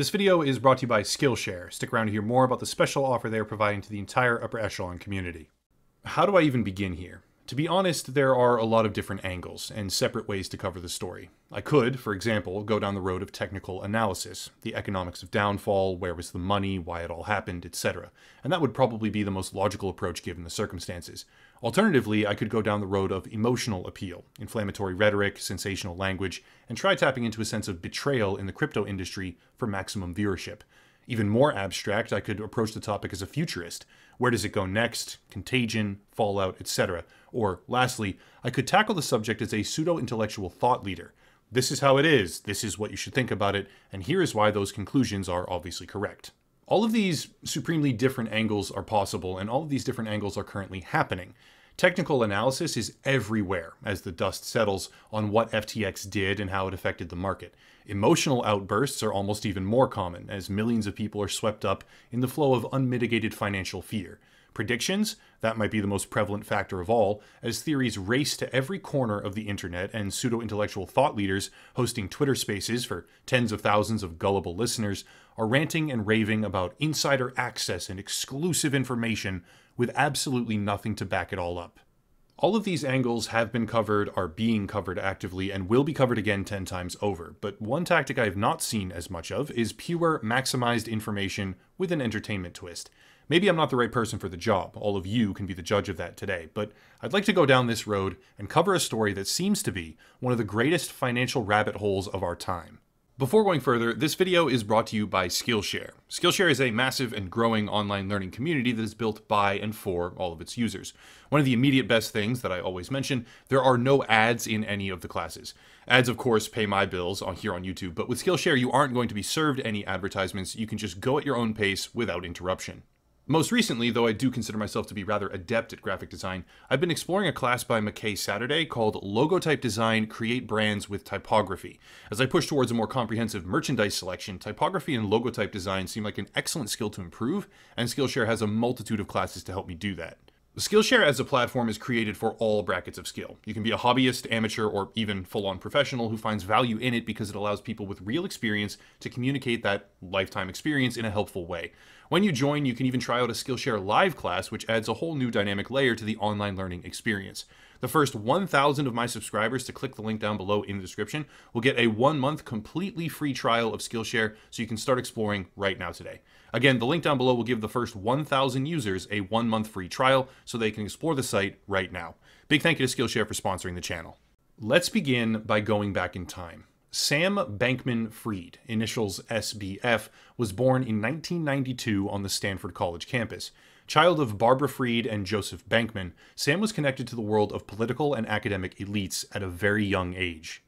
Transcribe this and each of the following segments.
This video is brought to you by Skillshare. Stick around to hear more about the special offer they are providing to the entire upper echelon community. How do I even begin here? To be honest, there are a lot of different angles and separate ways to cover the story. I could, for example, go down the road of technical analysis, the economics of downfall, where was the money, why it all happened, etc. And that would probably be the most logical approach given the circumstances. Alternatively, I could go down the road of emotional appeal, inflammatory rhetoric, sensational language, and try tapping into a sense of betrayal in the crypto industry for maximum viewership. Even more abstract, I could approach the topic as a futurist. Where does it go next? Contagion, fallout, etc. Or, lastly, I could tackle the subject as a pseudo intellectual thought leader. This is how it is, this is what you should think about it, and here is why those conclusions are obviously correct. All of these supremely different angles are possible, and all of these different angles are currently happening. Technical analysis is everywhere as the dust settles on what FTX did and how it affected the market. Emotional outbursts are almost even more common as millions of people are swept up in the flow of unmitigated financial fear. Predictions? That might be the most prevalent factor of all, as theories race to every corner of the internet and pseudo intellectual thought leaders hosting Twitter spaces for tens of thousands of gullible listeners are ranting and raving about insider access and exclusive information with absolutely nothing to back it all up. All of these angles have been covered, are being covered actively, and will be covered again 10 times over. But one tactic I have not seen as much of is pure maximized information with an entertainment twist. Maybe I'm not the right person for the job, all of you can be the judge of that today, but I'd like to go down this road and cover a story that seems to be one of the greatest financial rabbit holes of our time. Before going further, this video is brought to you by Skillshare. Skillshare is a massive and growing online learning community that is built by and for all of its users. One of the immediate best things that I always mention, there are no ads in any of the classes. Ads, of course, pay my bills on here on YouTube, but with Skillshare, you aren't going to be served any advertisements. You can just go at your own pace without interruption. Most recently, though I do consider myself to be rather adept at graphic design, I've been exploring a class by McKay Saturday called Logotype Design Create Brands with Typography. As I push towards a more comprehensive merchandise selection, typography and logotype design seem like an excellent skill to improve, and Skillshare has a multitude of classes to help me do that. Skillshare as a platform is created for all brackets of skill. You can be a hobbyist, amateur, or even full on professional who finds value in it because it allows people with real experience to communicate that lifetime experience in a helpful way. When you join, you can even try out a Skillshare live class, which adds a whole new dynamic layer to the online learning experience. The first 1,000 of my subscribers to click the link down below in the description will get a one month completely free trial of Skillshare so you can start exploring right now today. Again, the link down below will give the first 1,000 users a one month free trial so they can explore the site right now. Big thank you to Skillshare for sponsoring the channel. Let's begin by going back in time. Sam Bankman Fried, initials SBF, was born in 1992 on the Stanford College campus. Child of Barbara Fried and Joseph Bankman, Sam was connected to the world of political and academic elites at a very young age.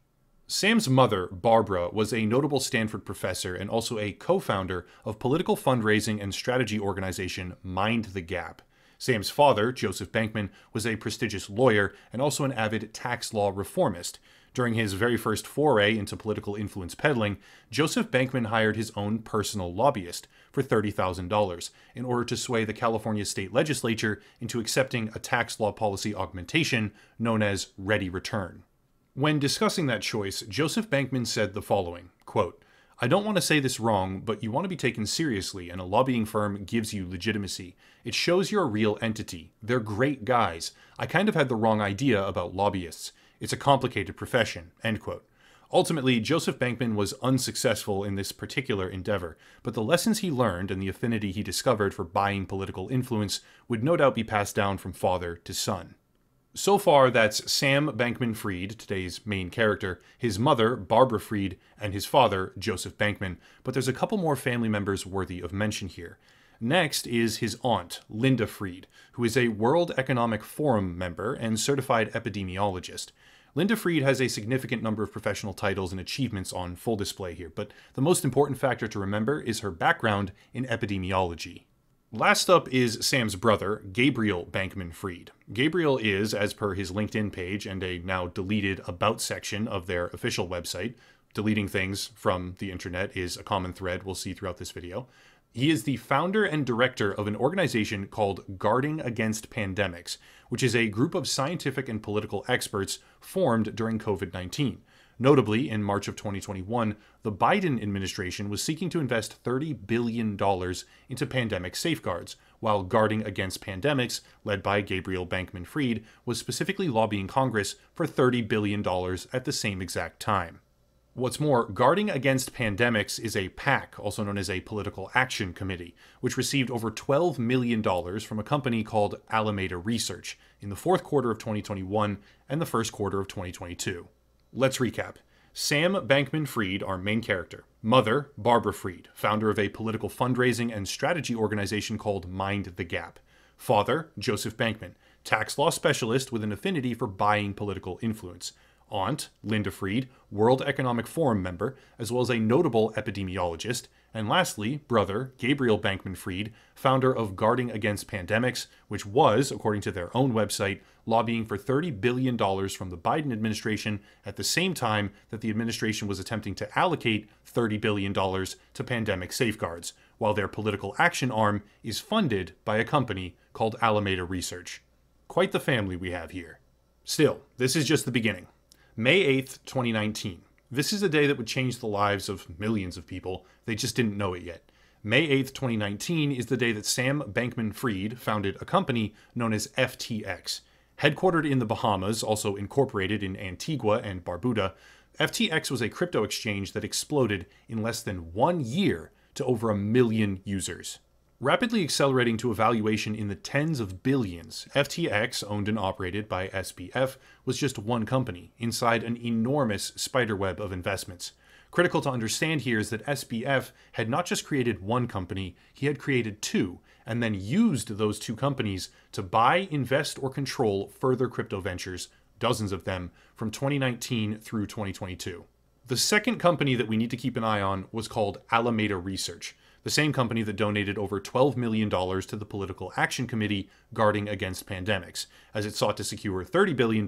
Sam's mother, Barbara, was a notable Stanford professor and also a co founder of political fundraising and strategy organization Mind the Gap. Sam's father, Joseph Bankman, was a prestigious lawyer and also an avid tax law reformist. During his very first foray into political influence peddling, Joseph Bankman hired his own personal lobbyist for $30,000 in order to sway the California state legislature into accepting a tax law policy augmentation known as Ready Return. When discussing that choice, Joseph Bankman said the following quote, I don't want to say this wrong, but you want to be taken seriously, and a lobbying firm gives you legitimacy. It shows you're a real entity. They're great guys. I kind of had the wrong idea about lobbyists. It's a complicated profession. End quote. Ultimately, Joseph Bankman was unsuccessful in this particular endeavor, but the lessons he learned and the affinity he discovered for buying political influence would no doubt be passed down from father to son. So far, that's Sam Bankman Fried, today's main character, his mother, Barbara Fried, and his father, Joseph Bankman, but there's a couple more family members worthy of mention here. Next is his aunt, Linda Fried, who is a World Economic Forum member and certified epidemiologist. Linda Fried has a significant number of professional titles and achievements on full display here, but the most important factor to remember is her background in epidemiology. Last up is Sam's brother, Gabriel Bankman Fried. Gabriel is, as per his LinkedIn page and a now deleted About section of their official website, deleting things from the internet is a common thread we'll see throughout this video. He is the founder and director of an organization called Guarding Against Pandemics, which is a group of scientific and political experts formed during COVID 19. Notably, in March of 2021, the Biden administration was seeking to invest $30 billion into pandemic safeguards, while Guarding Against Pandemics, led by Gabriel Bankman Fried, was specifically lobbying Congress for $30 billion at the same exact time. What's more, Guarding Against Pandemics is a PAC, also known as a Political Action Committee, which received over $12 million from a company called Alameda Research in the fourth quarter of 2021 and the first quarter of 2022. Let's recap. Sam Bankman Fried, our main character. Mother, Barbara Fried, founder of a political fundraising and strategy organization called Mind the Gap. Father, Joseph Bankman, tax law specialist with an affinity for buying political influence aunt, Linda Fried, World Economic Forum member, as well as a notable epidemiologist, and lastly, brother, Gabriel Bankman Fried, founder of Guarding Against Pandemics, which was, according to their own website, lobbying for $30 billion from the Biden administration at the same time that the administration was attempting to allocate $30 billion to pandemic safeguards, while their political action arm is funded by a company called Alameda Research. Quite the family we have here. Still, this is just the beginning. May 8th, 2019. This is a day that would change the lives of millions of people. They just didn't know it yet. May 8th, 2019 is the day that Sam Bankman Fried founded a company known as FTX. Headquartered in the Bahamas, also incorporated in Antigua and Barbuda, FTX was a crypto exchange that exploded in less than one year to over a million users. Rapidly accelerating to a valuation in the tens of billions, FTX, owned and operated by SBF, was just one company inside an enormous spiderweb of investments. Critical to understand here is that SBF had not just created one company, he had created two, and then used those two companies to buy, invest, or control further crypto ventures, dozens of them, from 2019 through 2022. The second company that we need to keep an eye on was called Alameda Research the same company that donated over $12 million to the Political Action Committee guarding against pandemics, as it sought to secure $30 billion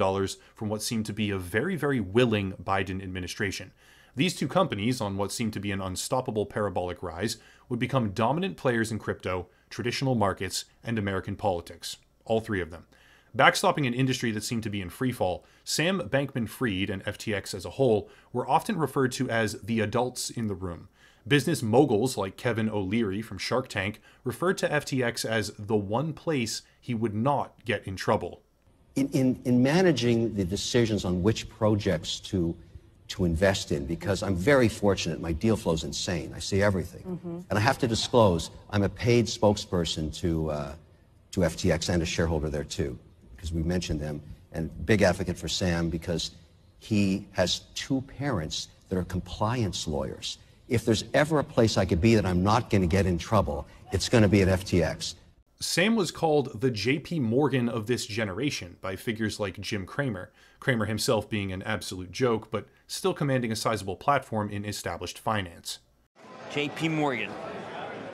from what seemed to be a very, very willing Biden administration. These two companies, on what seemed to be an unstoppable parabolic rise, would become dominant players in crypto, traditional markets, and American politics. All three of them. Backstopping an industry that seemed to be in freefall, Sam Bankman Fried and FTX as a whole were often referred to as the adults in the room. Business moguls like Kevin O'Leary from Shark Tank referred to FTX as the one place he would not get in trouble. In, in, in managing the decisions on which projects to, to invest in, because I'm very fortunate, my deal flow is insane. I see everything. Mm-hmm. And I have to disclose, I'm a paid spokesperson to, uh, to FTX and a shareholder there too, because we mentioned them, and big advocate for Sam because he has two parents that are compliance lawyers if there's ever a place I could be that I'm not going to get in trouble, it's going to be at FTX. Sam was called the JP Morgan of this generation by figures like Jim Cramer, Cramer himself being an absolute joke, but still commanding a sizable platform in established finance. JP Morgan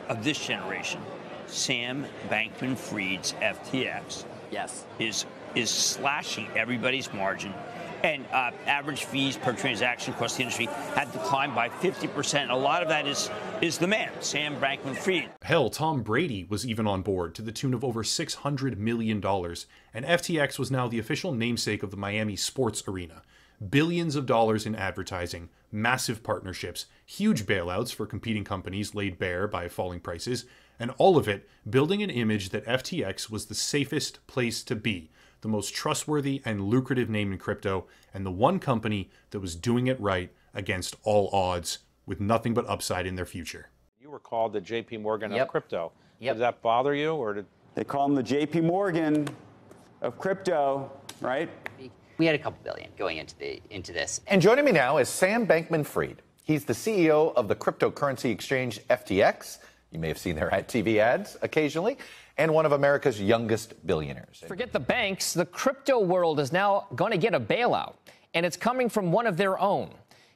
of this generation, Sam Bankman Fried's FTX, yes, is is slashing everybody's margin and uh, average fees per transaction across the industry had declined by 50%. A lot of that is is the man, Sam Bankman Fried. Hell, Tom Brady was even on board to the tune of over $600 million, and FTX was now the official namesake of the Miami sports arena. Billions of dollars in advertising, massive partnerships, huge bailouts for competing companies laid bare by falling prices, and all of it building an image that FTX was the safest place to be the most trustworthy and lucrative name in crypto, and the one company that was doing it right against all odds with nothing but upside in their future. You were called the JP Morgan yep. of crypto. Yep. Does that bother you or did They call him the JP Morgan of crypto, right? We had a couple billion going into the into this. And joining me now is Sam Bankman-Fried. He's the CEO of the cryptocurrency exchange FTX. You may have seen their TV ads occasionally and one of America's youngest billionaires. Forget the banks. The crypto world is now going to get a bailout, and it's coming from one of their own.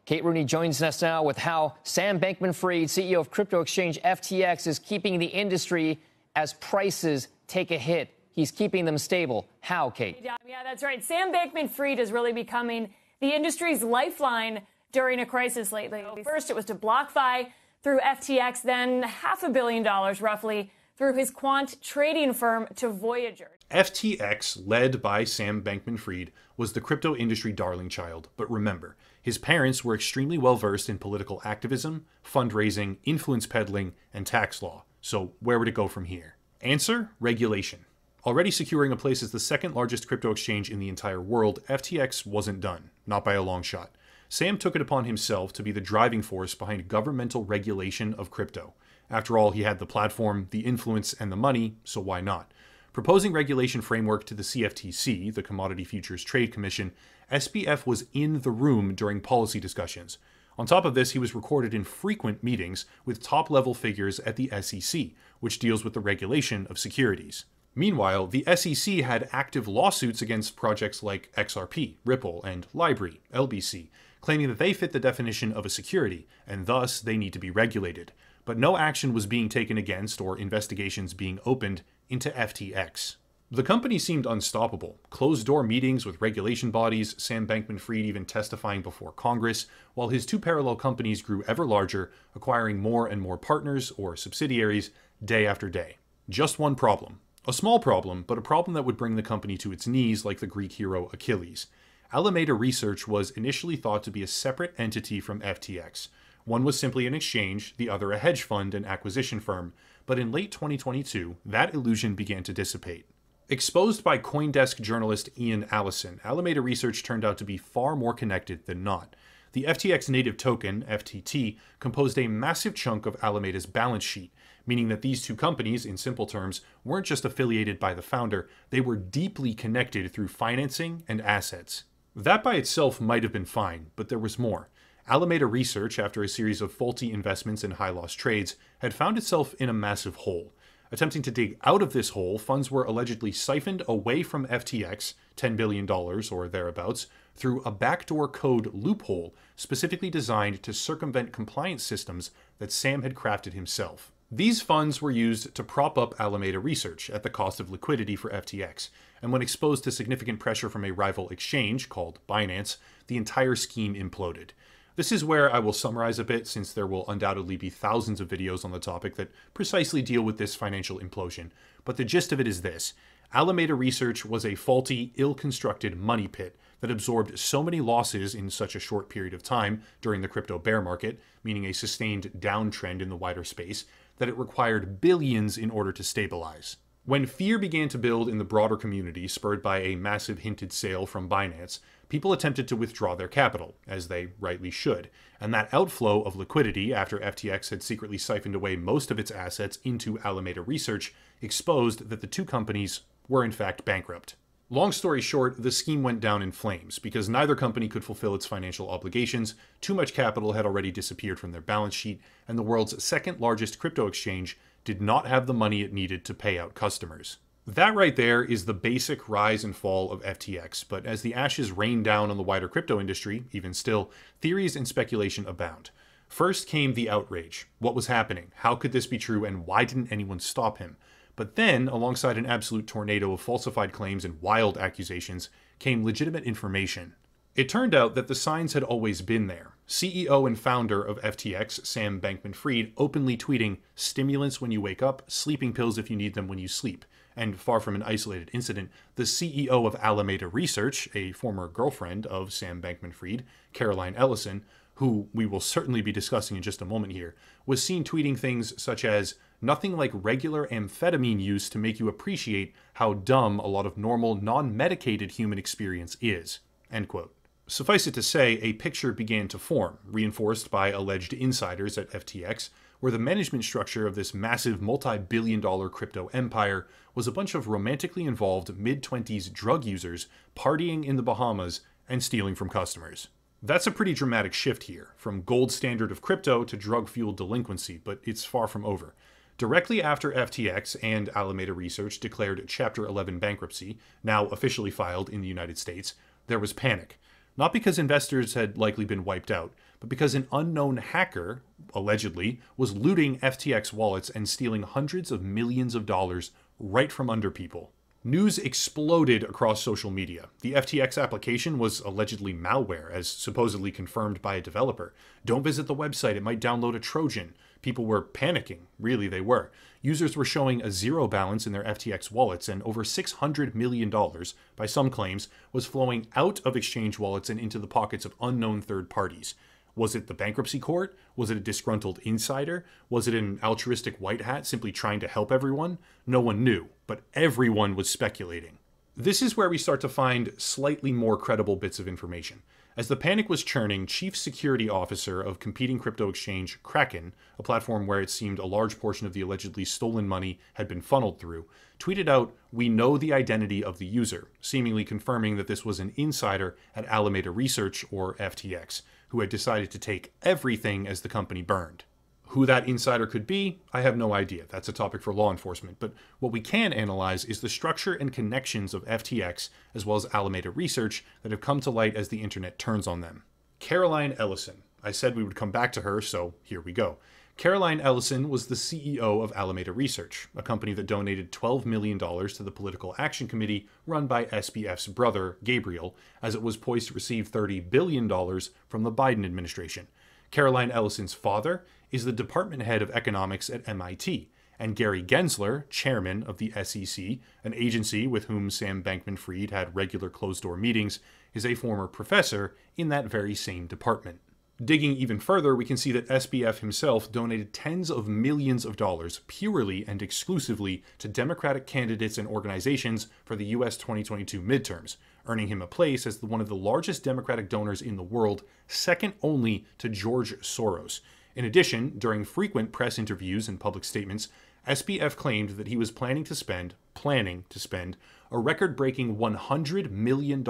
Kate Rooney joins us now with how Sam Bankman Fried, CEO of crypto exchange FTX, is keeping the industry as prices take a hit. He's keeping them stable. How, Kate? Yeah, yeah that's right. Sam Bankman Fried is really becoming the industry's lifeline during a crisis lately. First, it was to BlockFi through FTX, then half a billion dollars roughly through his quant trading firm to Voyager. FTX, led by Sam Bankman Fried, was the crypto industry darling child, but remember, his parents were extremely well versed in political activism, fundraising, influence peddling, and tax law. So, where would it go from here? Answer regulation. Already securing a place as the second largest crypto exchange in the entire world, FTX wasn't done, not by a long shot. Sam took it upon himself to be the driving force behind governmental regulation of crypto. After all, he had the platform, the influence, and the money, so why not? Proposing regulation framework to the CFTC, the Commodity Futures Trade Commission, SBF was in the room during policy discussions. On top of this, he was recorded in frequent meetings with top level figures at the SEC, which deals with the regulation of securities. Meanwhile, the SEC had active lawsuits against projects like XRP, Ripple, and LBRY, LBC, claiming that they fit the definition of a security, and thus they need to be regulated. But no action was being taken against or investigations being opened into FTX. The company seemed unstoppable. Closed door meetings with regulation bodies, Sam Bankman Fried even testifying before Congress, while his two parallel companies grew ever larger, acquiring more and more partners or subsidiaries day after day. Just one problem a small problem, but a problem that would bring the company to its knees like the Greek hero Achilles. Alameda Research was initially thought to be a separate entity from FTX. One was simply an exchange, the other a hedge fund and acquisition firm, but in late 2022, that illusion began to dissipate. Exposed by Coindesk journalist Ian Allison, Alameda Research turned out to be far more connected than not. The FTX native token, FTT, composed a massive chunk of Alameda's balance sheet, meaning that these two companies, in simple terms, weren't just affiliated by the founder, they were deeply connected through financing and assets. That by itself might have been fine, but there was more. Alameda Research, after a series of faulty investments and high loss trades, had found itself in a massive hole. Attempting to dig out of this hole, funds were allegedly siphoned away from FTX, $10 billion or thereabouts, through a backdoor code loophole specifically designed to circumvent compliance systems that Sam had crafted himself. These funds were used to prop up Alameda Research at the cost of liquidity for FTX, and when exposed to significant pressure from a rival exchange called Binance, the entire scheme imploded. This is where I will summarize a bit since there will undoubtedly be thousands of videos on the topic that precisely deal with this financial implosion. But the gist of it is this Alameda Research was a faulty, ill constructed money pit that absorbed so many losses in such a short period of time during the crypto bear market, meaning a sustained downtrend in the wider space, that it required billions in order to stabilize. When fear began to build in the broader community, spurred by a massive hinted sale from Binance, people attempted to withdraw their capital, as they rightly should, and that outflow of liquidity after FTX had secretly siphoned away most of its assets into Alameda Research exposed that the two companies were in fact bankrupt. Long story short, the scheme went down in flames because neither company could fulfill its financial obligations, too much capital had already disappeared from their balance sheet, and the world's second largest crypto exchange did not have the money it needed to pay out customers. That right there is the basic rise and fall of FTX, but as the ashes rain down on the wider crypto industry, even still, theories and speculation abound. First came the outrage. What was happening? How could this be true, and why didn't anyone stop him? But then, alongside an absolute tornado of falsified claims and wild accusations, came legitimate information. It turned out that the signs had always been there. CEO and founder of FTX, Sam Bankman Fried, openly tweeting stimulants when you wake up, sleeping pills if you need them when you sleep. And far from an isolated incident, the CEO of Alameda Research, a former girlfriend of Sam Bankman Fried, Caroline Ellison, who we will certainly be discussing in just a moment here, was seen tweeting things such as, nothing like regular amphetamine use to make you appreciate how dumb a lot of normal, non medicated human experience is. End quote. Suffice it to say, a picture began to form, reinforced by alleged insiders at FTX, where the management structure of this massive multi billion dollar crypto empire was a bunch of romantically involved mid 20s drug users partying in the Bahamas and stealing from customers. That's a pretty dramatic shift here, from gold standard of crypto to drug fueled delinquency, but it's far from over. Directly after FTX and Alameda Research declared Chapter 11 bankruptcy, now officially filed in the United States, there was panic. Not because investors had likely been wiped out, but because an unknown hacker, allegedly, was looting FTX wallets and stealing hundreds of millions of dollars right from under people. News exploded across social media. The FTX application was allegedly malware, as supposedly confirmed by a developer. Don't visit the website, it might download a Trojan. People were panicking. Really, they were. Users were showing a zero balance in their FTX wallets, and over $600 million, by some claims, was flowing out of exchange wallets and into the pockets of unknown third parties. Was it the bankruptcy court? Was it a disgruntled insider? Was it an altruistic white hat simply trying to help everyone? No one knew, but everyone was speculating. This is where we start to find slightly more credible bits of information. As the panic was churning, Chief Security Officer of competing crypto exchange Kraken, a platform where it seemed a large portion of the allegedly stolen money had been funneled through, tweeted out, We know the identity of the user, seemingly confirming that this was an insider at Alameda Research, or FTX, who had decided to take everything as the company burned. Who that insider could be, I have no idea. That's a topic for law enforcement. But what we can analyze is the structure and connections of FTX as well as Alameda Research that have come to light as the internet turns on them. Caroline Ellison. I said we would come back to her, so here we go. Caroline Ellison was the CEO of Alameda Research, a company that donated $12 million to the Political Action Committee run by SBF's brother, Gabriel, as it was poised to receive $30 billion from the Biden administration. Caroline Ellison's father is the department head of economics at MIT, and Gary Gensler, chairman of the SEC, an agency with whom Sam Bankman Fried had regular closed door meetings, is a former professor in that very same department. Digging even further, we can see that SBF himself donated tens of millions of dollars purely and exclusively to Democratic candidates and organizations for the US 2022 midterms, earning him a place as one of the largest Democratic donors in the world, second only to George Soros. In addition, during frequent press interviews and public statements, SBF claimed that he was planning to spend, planning to spend, a record breaking $100 million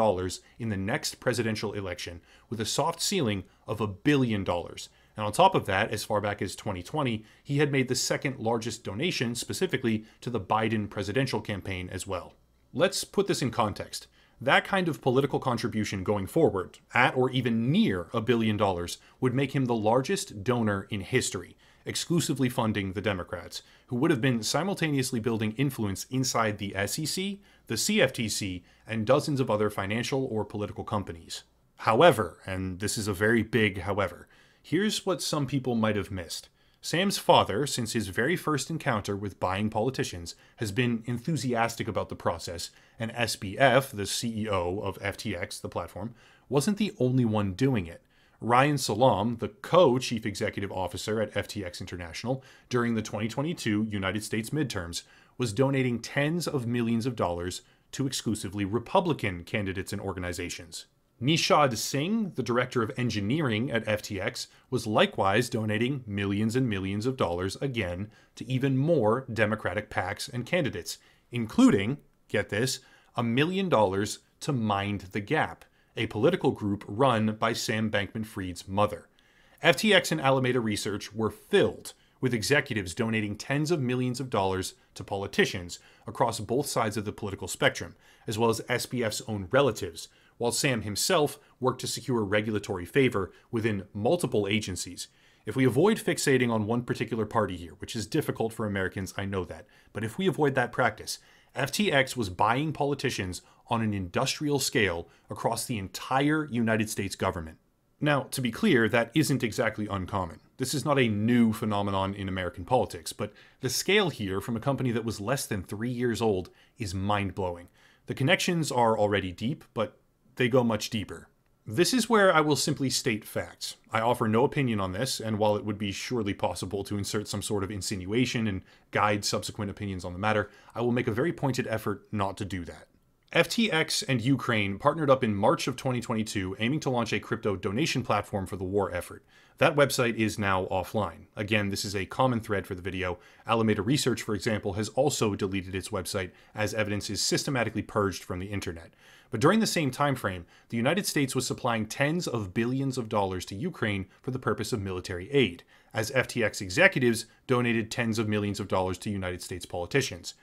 in the next presidential election, with a soft ceiling of a billion dollars. And on top of that, as far back as 2020, he had made the second largest donation specifically to the Biden presidential campaign as well. Let's put this in context. That kind of political contribution going forward, at or even near a billion dollars, would make him the largest donor in history exclusively funding the Democrats, who would have been simultaneously building influence inside the SEC, the CFTC, and dozens of other financial or political companies. However, and this is a very big however, here's what some people might have missed. Sam's father, since his very first encounter with buying politicians, has been enthusiastic about the process, and SBF, the CEO of FTX, the platform, wasn't the only one doing it. Ryan Salame, the co chief executive officer at FTX International during the 2022 United States midterms, was donating tens of millions of dollars to exclusively Republican candidates and organizations. Nishad Singh, the director of engineering at FTX, was likewise donating millions and millions of dollars again to even more Democratic PACs and candidates, including, get this, a million dollars to Mind the Gap, a political group run by Sam Bankman Fried's mother. FTX and Alameda Research were filled with executives donating tens of millions of dollars to politicians across both sides of the political spectrum, as well as SBF's own relatives, while Sam himself worked to secure regulatory favor within multiple agencies. If we avoid fixating on one particular party here, which is difficult for Americans, I know that, but if we avoid that practice, FTX was buying politicians on an industrial scale across the entire United States government. Now, to be clear, that isn't exactly uncommon. This is not a new phenomenon in American politics, but the scale here from a company that was less than three years old is mind blowing. The connections are already deep, but they go much deeper. This is where I will simply state facts. I offer no opinion on this, and while it would be surely possible to insert some sort of insinuation and guide subsequent opinions on the matter, I will make a very pointed effort not to do that. FTX and Ukraine partnered up in March of 2022, aiming to launch a crypto donation platform for the war effort. That website is now offline. Again, this is a common thread for the video. Alameda Research, for example, has also deleted its website as evidence is systematically purged from the internet. But during the same time frame, the United States was supplying tens of billions of dollars to Ukraine for the purpose of military aid, as FTX executives donated tens of millions of dollars to United States politicians.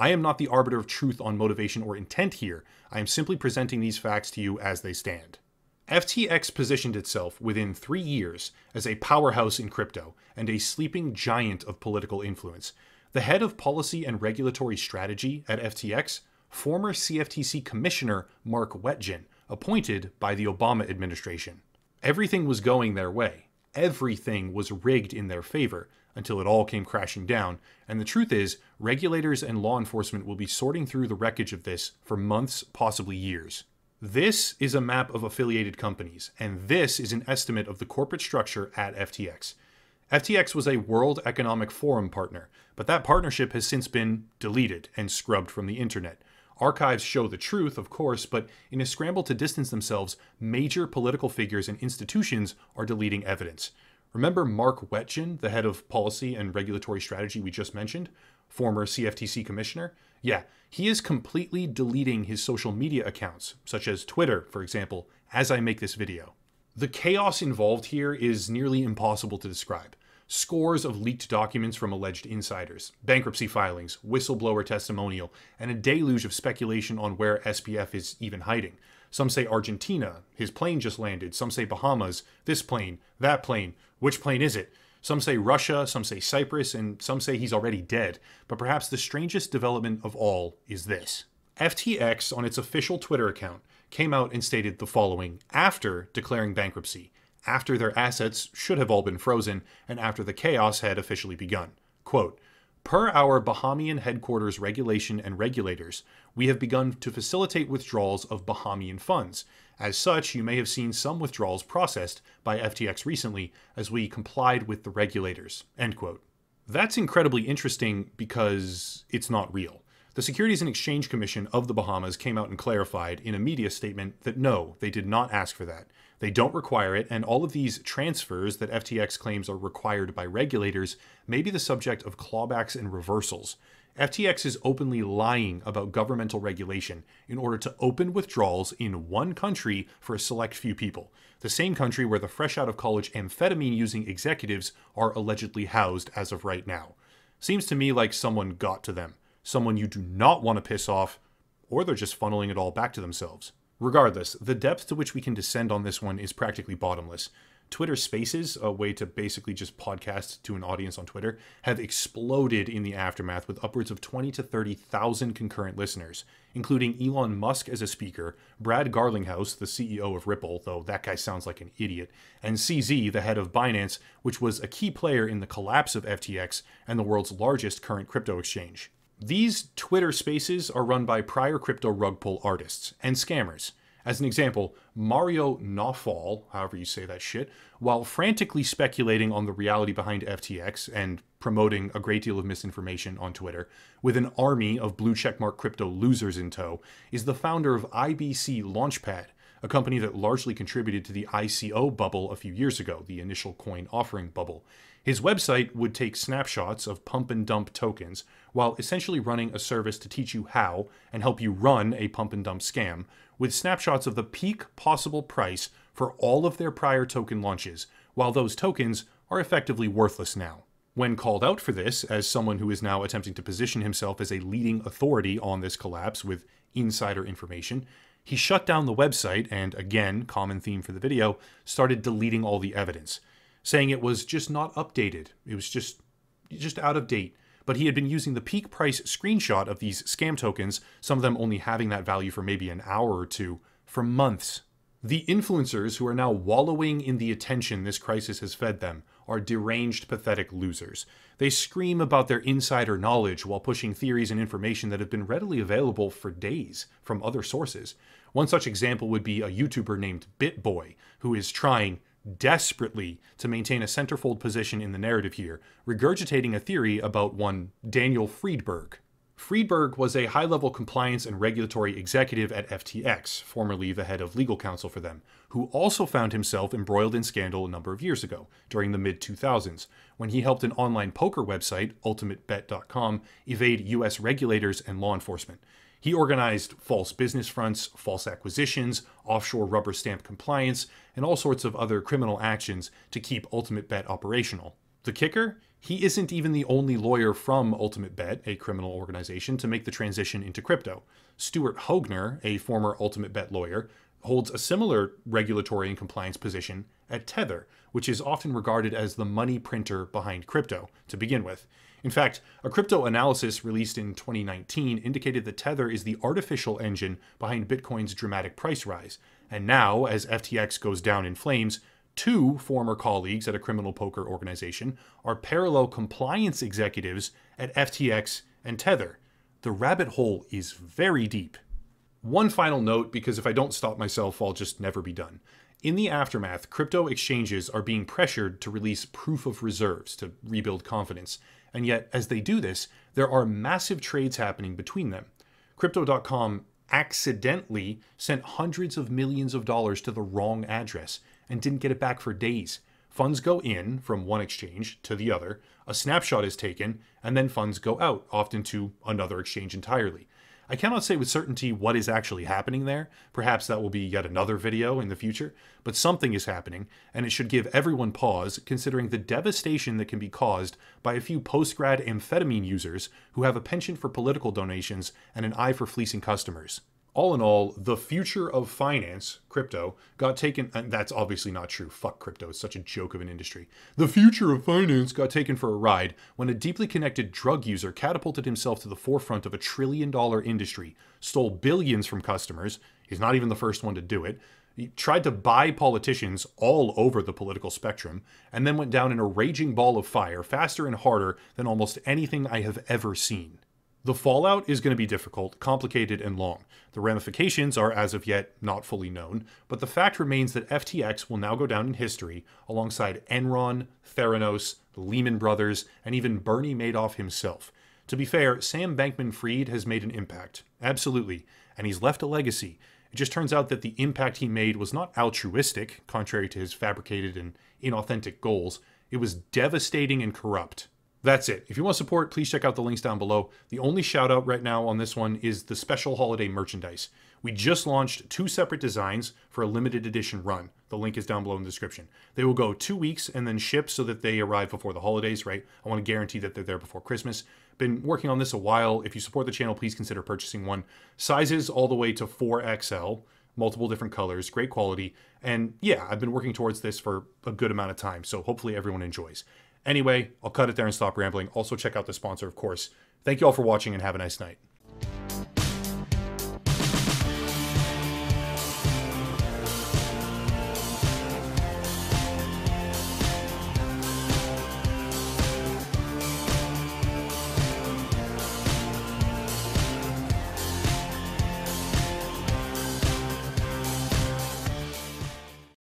I am not the arbiter of truth on motivation or intent here. I am simply presenting these facts to you as they stand. FTX positioned itself within three years as a powerhouse in crypto and a sleeping giant of political influence. The head of policy and regulatory strategy at FTX former CFTC Commissioner Mark Wetjen, appointed by the Obama administration. Everything was going their way. Everything was rigged in their favor until it all came crashing down. And the truth is, regulators and law enforcement will be sorting through the wreckage of this for months, possibly years. This is a map of affiliated companies, and this is an estimate of the corporate structure at FTX. FTX was a World Economic Forum partner, but that partnership has since been deleted and scrubbed from the internet. Archives show the truth, of course, but in a scramble to distance themselves, major political figures and institutions are deleting evidence. Remember Mark Wetjen, the head of policy and regulatory strategy we just mentioned, former CFTC commissioner? Yeah, he is completely deleting his social media accounts, such as Twitter, for example, as I make this video. The chaos involved here is nearly impossible to describe. Scores of leaked documents from alleged insiders, bankruptcy filings, whistleblower testimonial, and a deluge of speculation on where SBF is even hiding. Some say Argentina, his plane just landed. Some say Bahamas, this plane, that plane, which plane is it? Some say Russia, some say Cyprus, and some say he's already dead. But perhaps the strangest development of all is this. FTX, on its official Twitter account, came out and stated the following after declaring bankruptcy, after their assets should have all been frozen, and after the chaos had officially begun. Quote, Per our Bahamian headquarters regulation and regulators, we have begun to facilitate withdrawals of Bahamian funds, as such, you may have seen some withdrawals processed by FTX recently as we complied with the regulators. End quote. That's incredibly interesting because it's not real. The Securities and Exchange Commission of the Bahamas came out and clarified in a media statement that no, they did not ask for that. They don't require it, and all of these transfers that FTX claims are required by regulators may be the subject of clawbacks and reversals. FTX is openly lying about governmental regulation in order to open withdrawals in one country for a select few people, the same country where the fresh out of college amphetamine using executives are allegedly housed as of right now. Seems to me like someone got to them, someone you do not want to piss off, or they're just funneling it all back to themselves. Regardless, the depth to which we can descend on this one is practically bottomless. Twitter Spaces, a way to basically just podcast to an audience on Twitter, have exploded in the aftermath with upwards of 20 to 30,000 concurrent listeners, including Elon Musk as a speaker, Brad Garlinghouse, the CEO of Ripple, though that guy sounds like an idiot, and CZ, the head of Binance, which was a key player in the collapse of FTX and the world's largest current crypto exchange. These Twitter Spaces are run by prior crypto rug pull artists and scammers as an example, Mario Nawfal, however you say that shit, while frantically speculating on the reality behind FTX and promoting a great deal of misinformation on Twitter, with an army of blue checkmark crypto losers in tow, is the founder of IBC Launchpad, a company that largely contributed to the ICO bubble a few years ago, the initial coin offering bubble. His website would take snapshots of pump and dump tokens while essentially running a service to teach you how and help you run a pump and dump scam with snapshots of the peak possible price for all of their prior token launches, while those tokens are effectively worthless now. When called out for this, as someone who is now attempting to position himself as a leading authority on this collapse with insider information, he shut down the website and, again, common theme for the video, started deleting all the evidence, saying it was just not updated. It was just just out of date but he had been using the peak price screenshot of these scam tokens, some of them only having that value for maybe an hour or two, for months. The influencers who are now wallowing in the attention this crisis has fed them are deranged, pathetic losers. They scream about their insider knowledge while pushing theories and information that have been readily available for days from other sources. One such example would be a YouTuber named BitBoy, who is trying desperately to maintain a centerfold position in the narrative here, regurgitating a theory about one Daniel Friedberg. Friedberg was a high level compliance and regulatory executive at FTX, formerly the head of legal counsel for them, who also found himself embroiled in scandal a number of years ago, during the mid 2000s, when he helped an online poker website, UltimateBet.com, evade US regulators and law enforcement. He organized false business fronts, false acquisitions, offshore rubber stamp compliance, and all sorts of other criminal actions to keep Ultimate Bet operational. The kicker? He isn't even the only lawyer from Ultimate Bet, a criminal organization, to make the transition into crypto. Stuart Hoegner, a former Ultimate Bet lawyer, holds a similar regulatory and compliance position at Tether, which is often regarded as the money printer behind crypto to begin with. In fact, a crypto analysis released in 2019 indicated that Tether is the artificial engine behind Bitcoin's dramatic price rise. And now, as FTX goes down in flames, two former colleagues at a criminal poker organization are parallel compliance executives at FTX and Tether. The rabbit hole is very deep. One final note, because if I don't stop myself, I'll just never be done. In the aftermath, crypto exchanges are being pressured to release proof of reserves to rebuild confidence. And yet, as they do this, there are massive trades happening between them. Crypto.com accidentally sent hundreds of millions of dollars to the wrong address and didn't get it back for days. Funds go in from one exchange to the other, a snapshot is taken, and then funds go out, often to another exchange entirely. I cannot say with certainty what is actually happening there. Perhaps that will be yet another video in the future, but something is happening, and it should give everyone pause considering the devastation that can be caused by a few post-grad amphetamine users who have a penchant for political donations and an eye for fleecing customers all in all, the future of finance, crypto, got taken. And that's obviously not true. Fuck crypto. It's such a joke of an industry. The future of finance got taken for a ride when a deeply connected drug user catapulted himself to the forefront of a trillion dollar industry, stole billions from customers. He's not even the first one to do it. He tried to buy politicians all over the political spectrum, and then went down in a raging ball of fire faster and harder than almost anything I have ever seen. The fallout is going to be difficult, complicated, and long. The ramifications are as of yet not fully known, but the fact remains that FTX will now go down in history alongside Enron, Theranos, the Lehman Brothers, and even Bernie Madoff himself. To be fair, Sam Bankman Fried has made an impact, absolutely, and he's left a legacy. It just turns out that the impact he made was not altruistic, contrary to his fabricated and inauthentic goals, it was devastating and corrupt. That's it. If you want support, please check out the links down below. The only shout out right now on this one is the special holiday merchandise. We just launched two separate designs for a limited edition run. The link is down below in the description. They will go two weeks and then ship so that they arrive before the holidays, right? I want to guarantee that they're there before Christmas. Been working on this a while. If you support the channel, please consider purchasing one. Sizes all the way to 4XL, multiple different colors, great quality. And yeah, I've been working towards this for a good amount of time, so hopefully everyone enjoys. Anyway, I'll cut it there and stop rambling. Also, check out the sponsor, of course. Thank you all for watching and have a nice night.